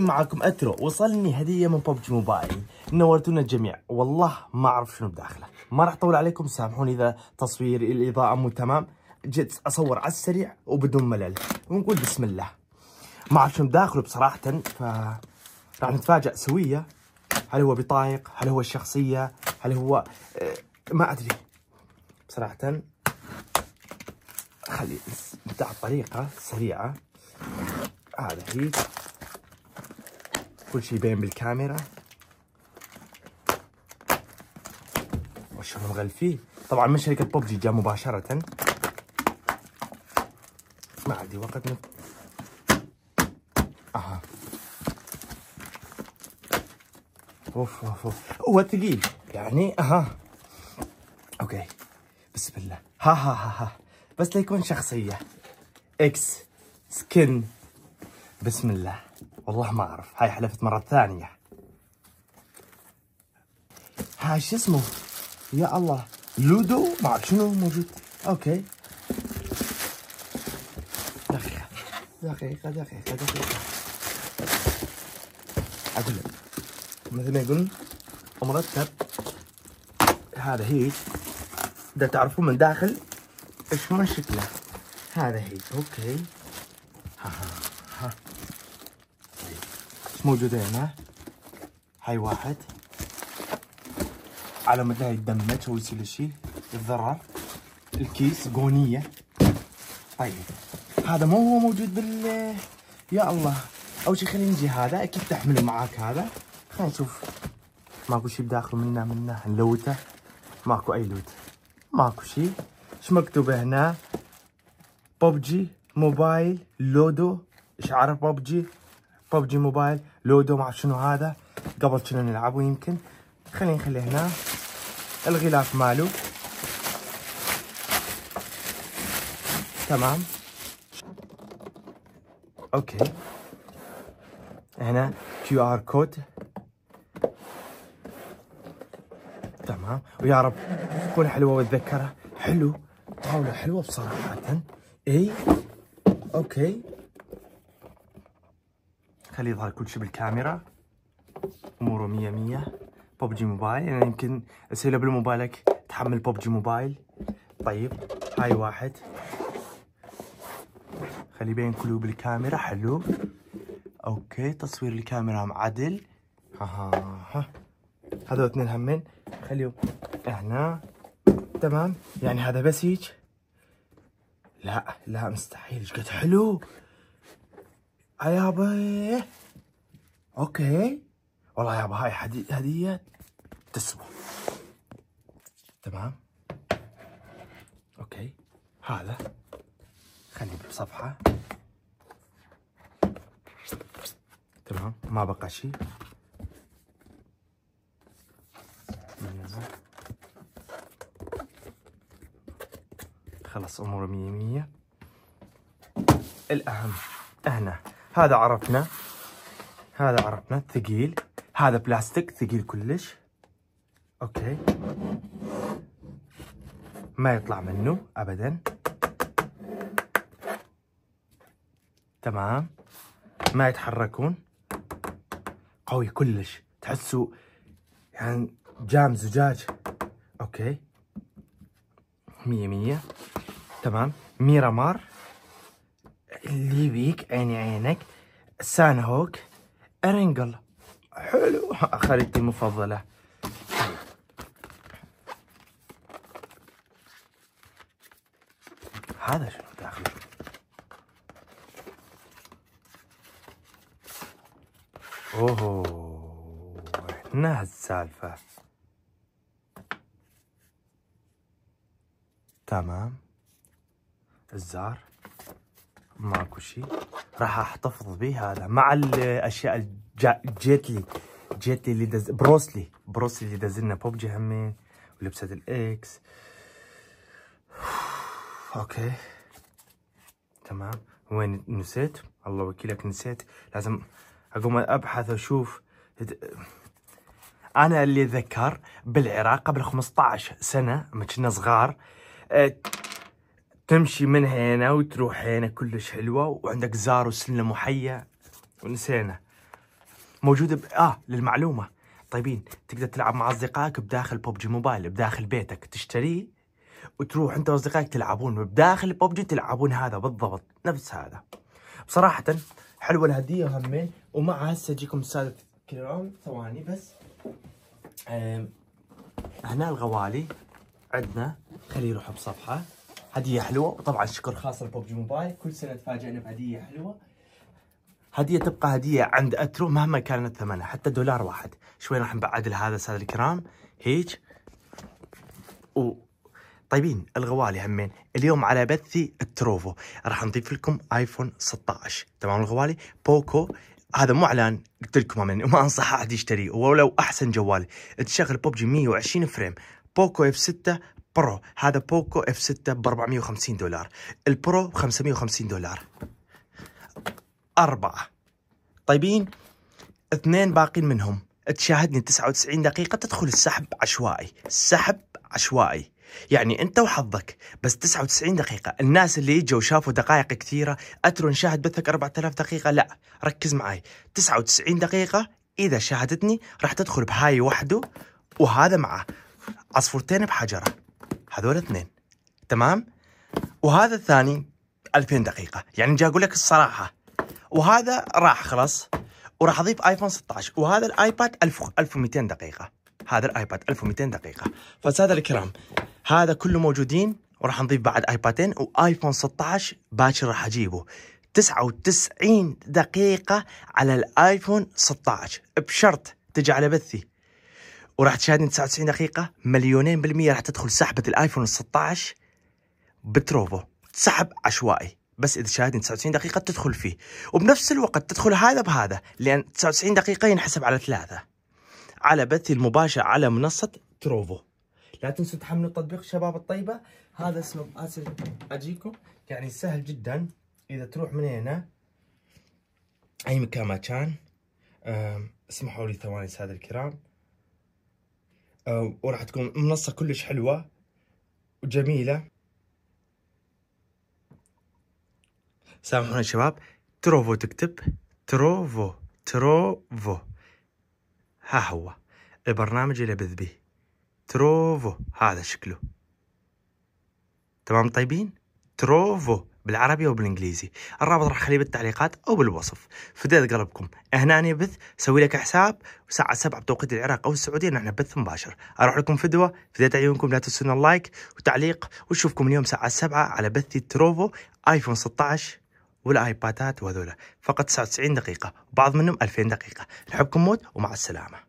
مقيم معكم أترو. وصلني هدية من ببجي موبايل. نورتونا الجميع. والله ما أعرف شنو بداخله. ما راح أطول عليكم. سامحوني إذا تصوير الإضاءة مو تمام. جيت أصور على السريع وبدون ملل. ونقول بسم الله. ما أعرف شنو بداخله بصراحة. ف راح نتفاجئ سوية. هل هو بطايق؟ هل هو الشخصية؟ هل هو آه، ما أدري. بصراحة خلي نبدأ بطريقه سريعه هذا هي. كل شيء يبين بالكاميرا وشو مغلفيه طبعا من شركة بوبجي جاء مباشرة ما عندي وقت نت... آها. اوف اوف اوف. هو ثقيل يعني آها. okay بسم الله ها ها ها ها. بس ليكون شخصية. إكس skin بسم الله والله ما أعرف. هاي حلفت مرة ثانية. هاي شو اسمه؟ يا الله. لودو؟ ما أعرف شنو موجود. okay. دقيقة. دقيقة دقيقة دقيقة. أقول لك مثل ما يقولون مرتب. هذا هيك. بدها تعرفون من داخل شلون شكله. هذا هيك. أوكي ها ها ها إيش موجود هنا. هاي واحد. على مدى يتدمج أو يصير شيء يتضرر الكيس قونية طيب. هذا مو هو موجود بال يا الله. اول شيء خلينا نجي هذا. أكيد تحمله معاك هذا. خلينا نشوف. ماكو شيء بداخله منه منه. نلوته. ماكو أي لوت. ماكو شيء إيش مكتوب هنا؟ ببجي موبايل لودو. إيش عارف ببجي؟ ببجي موبايل. لودو مع شنو هذا؟ قبل كنا نلعبه يمكن. خلينا نخليه هنا الغلاف ماله. تمام. okay. هنا QR code. تمام. ويا رب تكون حلوة واتذكرها حلو. طاولة حلوة بصراحة. اي okay. خلي يظهر كل شيء بالكاميرا؟ أموره مية مية. ببجي موبايل يعني يمكن اسهله بال موبايلك تحمل ببجي موبايل. طيب هاي واحد. خلي يبين كله بالكاميرا حلو. okay تصوير الكاميرا معدل. ها ها. ها هذول اثنين همين خليهم هنا. تمام؟ يعني هذا بس هيك؟ لا لا مستحيل. إيش قد حلو؟ يابا okay. والله يابا هاي هدية تسوى تمام. أوكي. هذا. خليه بصفحة. تمام. ما بقى شيء خلاص اموره مية مية. الاهم هنا. هذا عرفنا. هذا عرفنا. ثقيل. هذا بلاستيك. ثقيل كلش. okay. ما يطلع منه ابدا. تمام. ما يتحركون. قوي كلش. تحسوا يعني جام زجاج. okay. مية مية. تمام. ميرا اللي بيك عيني عينك. سان هوك أرنجل. حلو. خريطتي المفضلة هذا شنو داخله اوه هنا السالفة تمام. الزار. ماكو شيء راح أحتفظ به هذا مع الأشياء جيت لي جيت لي اللي دز بروسلي. بروسلي اللي دزلنا بوبجي همين ولبسة الإكس. أوكي. تمام. وين نسيت؟ الله وكيلك نسيت. لازم أقوم أبحث وأشوف. أنا اللي أتذكر بالعراق قبل 15 سنة ما كنا صغار. تمشي من هنا وتروح هنا كلش حلوة وعندك زار وسلم وحية. ونسينا. موجود ب... آه للمعلومة. طيبين تقدر تلعب مع أصدقائك بداخل ببجي موبايل بداخل بيتك. تشتريه وتروح أنت وأصدقائك تلعبون. بداخل ببجي تلعبون هذا بالضبط نفس هذا. بصراحة حلوة الهدية وهمين. ومع هسه أجيكم أستاذ كرام ثواني بس. هنا الغوالي. عندنا خليه يروح بصفحة. هدية حلوة. وطبعا شكر. خاص لببجي موبايل. كل سنة تفاجئنا بهدية حلوة. هدية تبقى هدية عند أترو مهما كانت ثمنها. حتى دولار واحد. شوي راح نبعد هذا سادة الكرام. هيك. و طيبين الغوالي همين. اليوم على بثي ال Trovo. راح نضيف لكم iPhone 16 تمام الغوالي؟ Poco. هذا مو إعلان قلت لكم من وما أنصح أحد يشتريه. ولو أحسن جوال تشغل ببجي 120 frame. Poco F6 Pro هذا Poco F6 ب 450 دولار. ال Pro ب 550 دولار. أربعة. طيبين؟ اثنين باقين منهم. تشاهدني 99 دقيقة تدخل السحب عشوائي. السحب عشوائي. يعني أنت وحظك. بس 99 دقيقة. الناس اللي اجوا وشافوا دقائق كثيرة اترون شاهد بثك 4000 دقيقة. لا ركز معي. 99 دقيقة. إذا شاهدتني راح تدخل بهاي وحده وهذا معه. عصفورتين بحجرة. هذول اثنين. تمام؟ وهذا الثاني 2000 دقيقة. يعني جاي أقول لك الصراحة. وهذا راح خلاص. وراح أضيف آيفون 16 وهذا الآيباد 1000 1200 دقيقة. هذا الآيباد 1200 دقيقة. فسادة الكرام هذا كله موجودين. وراح نضيف بعد آيبادين. وآيفون 16 باكر راح أجيبه. 99 دقيقة على الآيفون 16 بشرط تجي على بثي. وراح تشاهدني 99 دقيقة؟ مليونين بالمية راح تدخل سحبة الآيفون 16 بتروفو. سحب عشوائي. بس إذا شاهدني 99 دقيقة تدخل فيه. وبنفس الوقت تدخل هذا بهذا لأن 99 دقيقة ينحسب على ثلاثة. على بثي المباشر على منصة Trovo. لا تنسوا تحملوا تطبيق شباب الطيبة. هذا اسمه اسف أجيكم. يعني سهل جدا. إذا تروح من هنا أي مكان ما كان اسمحوا لي ثواني سادة الكرام. وراح تكون منصة كلش حلوة وجميلة. سامحونا شباب. Trovo تكتب Trovo Trovo. ها هو. البرنامج اللي بذ به Trovo. هذا شكله. تمام طيبين؟ Trovo. بالعربي وبالانجليزي الرابط راح أخليه بالتعليقات أو بالوصف. فديت قلبكم. هنا بث. سوي لك حساب. وساعة سبعة بتوقيت العراق أو السعودية. نحن بث مباشر. أروح لكم فدوة فديت عيونكم لا تنسون اللايك وتعليق ونشوفكم اليوم ساعة سبعة على بثي Trovo. آيفون 16 والآيبادات وهذولا. فقط 99 دقيقة. وبعض منهم 2000 دقيقة. نحبكم موت ومع السلامة.